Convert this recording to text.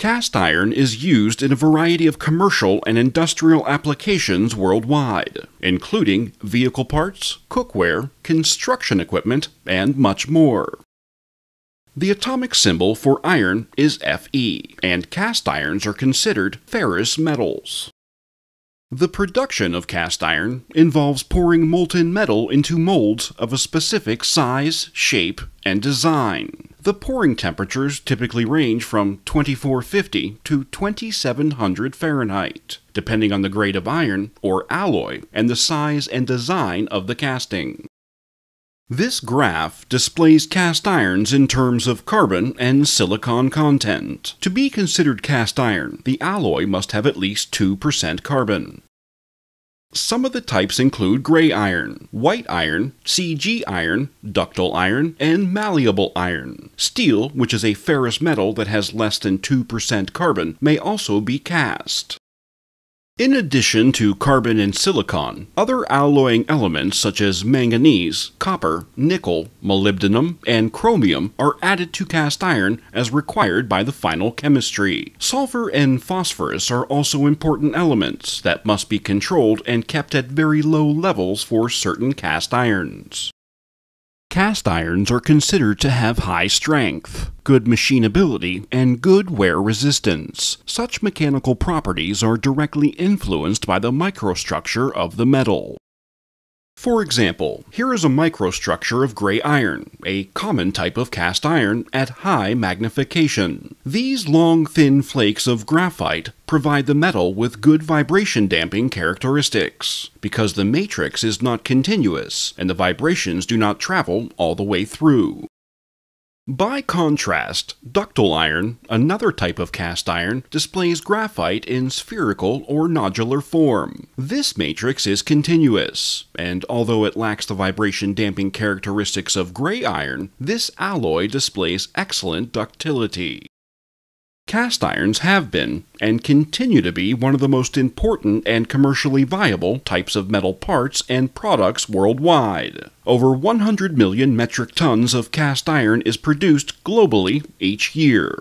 Cast iron is used in a variety of commercial and industrial applications worldwide, including vehicle parts, cookware, construction equipment, and much more. The atomic symbol for iron is Fe, and cast irons are considered ferrous metals. The production of cast iron involves pouring molten metal into molds of a specific size, shape, and design. The pouring temperatures typically range from 2450 to 2700 Fahrenheit, depending on the grade of iron or alloy and the size and design of the casting. This graph displays cast irons in terms of carbon and silicon content. To be considered cast iron, the alloy must have at least 2% carbon. Some of the types include gray iron, white iron, CG iron, ductile iron, and malleable iron. Steel, which is a ferrous metal that has less than 2% carbon, may also be cast. In addition to carbon and silicon, other alloying elements such as manganese, copper, nickel, molybdenum, and chromium are added to cast iron as required by the final chemistry. Sulfur and phosphorus are also important elements that must be controlled and kept at very low levels for certain cast irons. Cast irons are considered to have high strength, good machinability, and good wear resistance. Such mechanical properties are directly influenced by the microstructure of the metal. For example, here is a microstructure of gray iron, a common type of cast iron at high magnification. These long thin flakes of graphite provide the metal with good vibration damping characteristics, because the matrix is not continuous and the vibrations do not travel all the way through. By contrast, ductile iron, another type of cast iron, displays graphite in spherical or nodular form. This matrix is continuous, and although it lacks the vibration damping characteristics of gray iron, this alloy displays excellent ductility. Cast irons have been, and continue to be, one of the most important and commercially viable types of metal parts and products worldwide. Over 100 million metric tons of cast iron is produced globally each year.